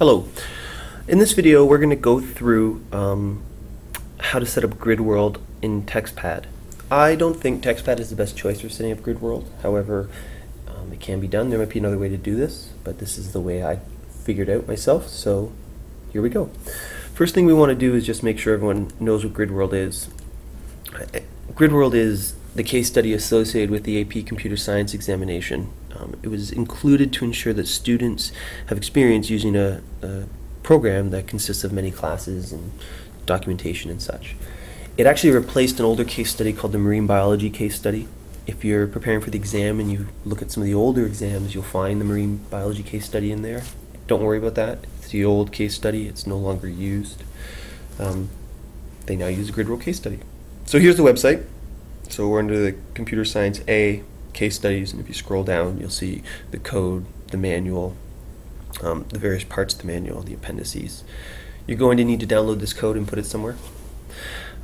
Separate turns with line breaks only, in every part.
Hello. In this video, we're going to go through um, how to set up GridWorld in TextPad. I don't think TextPad is the best choice for setting up GridWorld. However, um, it can be done. There might be another way to do this, but this is the way I figured out myself. So here we go. First thing we want to do is just make sure everyone knows what GridWorld is. GridWorld is the case study associated with the AP Computer Science examination. Um, it was included to ensure that students have experience using a, a, program that consists of many classes and documentation and such. It actually replaced an older case study called the Marine Biology case study. If you're preparing for the exam and you look at some of the older exams, you'll find the Marine Biology case study in there. Don't worry about that. It's the old case study. It's no longer used. Um, they now use a GridWorld case study. So here's the website. So we're under the Computer Science A case studies, and if you scroll down, you'll see the code, the manual, um, the various parts of the manual, the appendices. You're going to need to download this code and put it somewhere.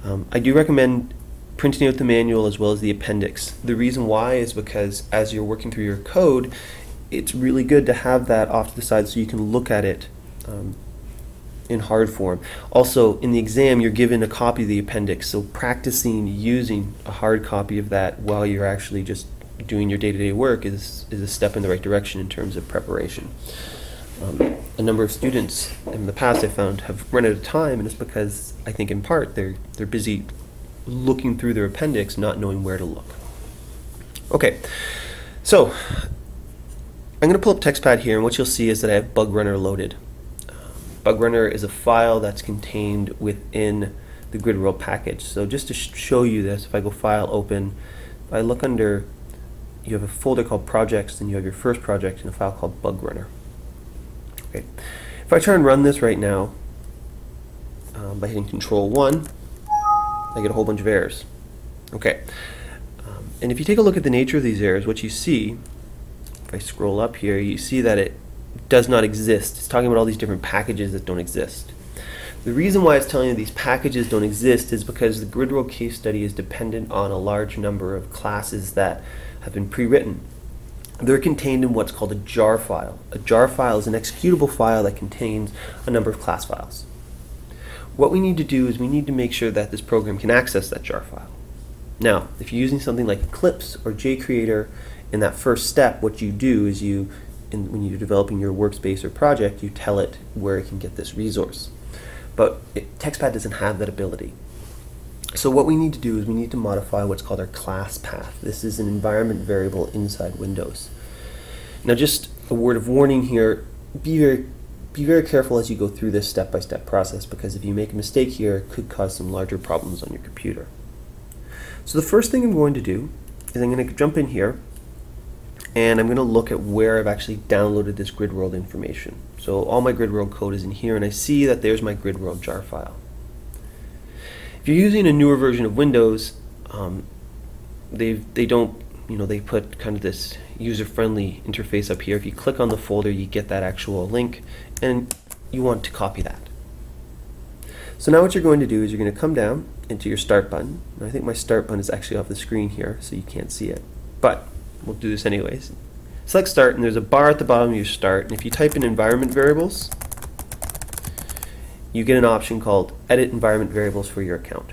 Um, I do recommend printing out the manual as well as the appendix. The reason why is because as you're working through your code, it's really good to have that off to the side so you can look at it um, in hard form. Also, in the exam, you're given a copy of the appendix, so practicing using a hard copy of that while you're actually just doing your day-to-day work is, is a step in the right direction in terms of preparation. Um, a number of students in the past I found have run out of time, and it's because I think in part they're they're busy looking through their appendix, not knowing where to look. Okay, so I'm going to pull up TextPad here, and what you'll see is that I have BugRunner loaded. BugRunner is a file that's contained within the GridWorld package. So just to sh show you this, if I go File, Open, if I look under, you have a folder called Projects, then you have your first project and a file called BugRunner. Okay. If I try and run this right now, um, by hitting Control 1, I get a whole bunch of errors. Okay. Um, and if you take a look at the nature of these errors, what you see, if I scroll up here, you see that it does not exist. It's talking about all these different packages that don't exist. The reason why it's telling you these packages don't exist is because the GridWorld case study is dependent on a large number of classes that have been pre-written. They're contained in what's called a jar file. A jar file is an executable file that contains a number of class files. What we need to do is we need to make sure that this program can access that jar file. Now, if you're using something like Eclipse or JCreator, in that first step, what you do is you in, when you're developing your workspace or project, you tell it where it can get this resource. But it, TextPad doesn't have that ability. So what we need to do is we need to modify what's called our class path. This is an environment variable inside Windows. Now just a word of warning here, be very, be very careful as you go through this step-by-step -step process because if you make a mistake here, it could cause some larger problems on your computer. So the first thing I'm going to do is I'm going to jump in here and I'm going to look at where I've actually downloaded this GridWorld information. So all my GridWorld code is in here, and I see that there's my GridWorld jar file. If you're using a newer version of Windows, um, they they don't you know they put kind of this user-friendly interface up here. If you click on the folder, you get that actual link, and you want to copy that. So now what you're going to do is you're going to come down into your Start button. And I think my Start button is actually off the screen here, so you can't see it. But we'll do this anyways. Select start and there's a bar at the bottom of your start and if you type in environment variables you get an option called edit environment variables for your account.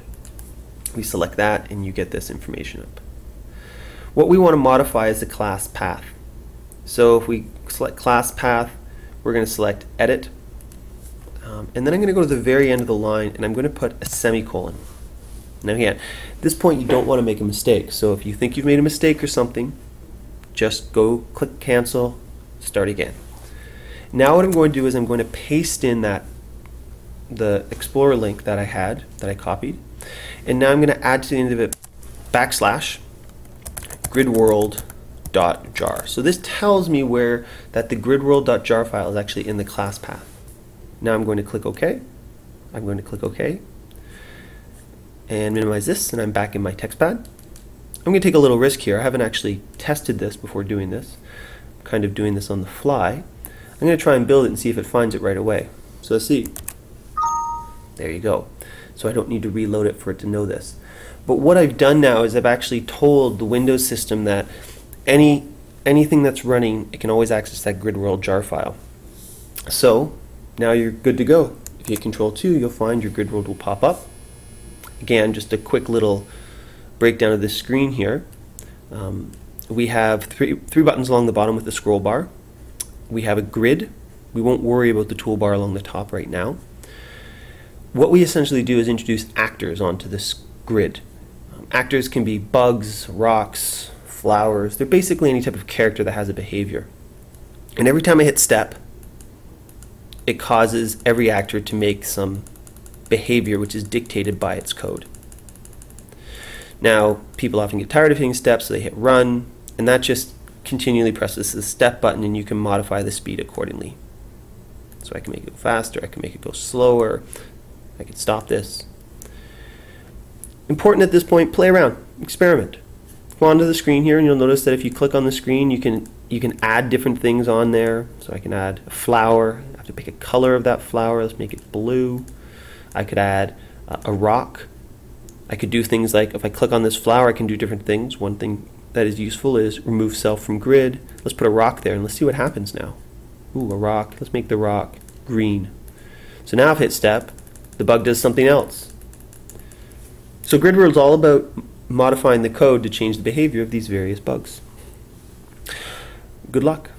We select that and you get this information up. What we want to modify is the class path. So if we select class path we're going to select edit um, and then I'm going to go to the very end of the line and I'm going to put a semicolon. Now again, at this point you don't want to make a mistake. So if you think you've made a mistake or something, just go click cancel, start again. Now what I'm going to do is I'm going to paste in that the Explorer link that I had, that I copied, and now I'm going to add to the end of it backslash gridworld.jar. So this tells me where that the gridworld.jar file is actually in the class path. Now I'm going to click OK. I'm going to click OK and minimize this and I'm back in my TextPad. I'm going to take a little risk here. I haven't actually tested this before doing this. I'm kind of doing this on the fly. I'm going to try and build it and see if it finds it right away. So let's see. There you go. So I don't need to reload it for it to know this. But what I've done now is I've actually told the Windows system that any anything that's running, it can always access that GridWorld jar file. So now you're good to go. If you hit Control 2, you'll find your grid world will pop up. Again, just a quick little breakdown of this screen here. Um, we have three, three buttons along the bottom with the scroll bar. We have a grid. We won't worry about the toolbar along the top right now. What we essentially do is introduce actors onto this grid. Um, actors can be bugs, rocks, flowers. They're basically any type of character that has a behavior. And every time I hit step, it causes every actor to make some behavior which is dictated by its code. Now, people often get tired of hitting steps, so they hit run, and that just continually presses the step button and you can modify the speed accordingly. So I can make it go faster, I can make it go slower, I can stop this. Important at this point, play around, experiment. Go onto the screen here and you'll notice that if you click on the screen you can you can add different things on there. So I can add a flower, I have to pick a color of that flower, let's make it blue. I could add uh, a rock. I could do things like if I click on this flower I can do different things. One thing that is useful is remove self from grid. Let's put a rock there and let's see what happens now. Ooh, a rock. Let's make the rock green. So now I've hit step, the bug does something else. So grid world is all about modifying the code to change the behavior of these various bugs. Good luck.